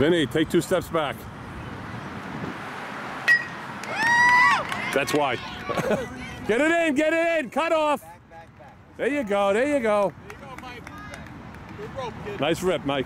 Vinny, take two steps back. That's why. get it in, get it in, cut off. There you go, there you go. There you go, Nice rip, Mike.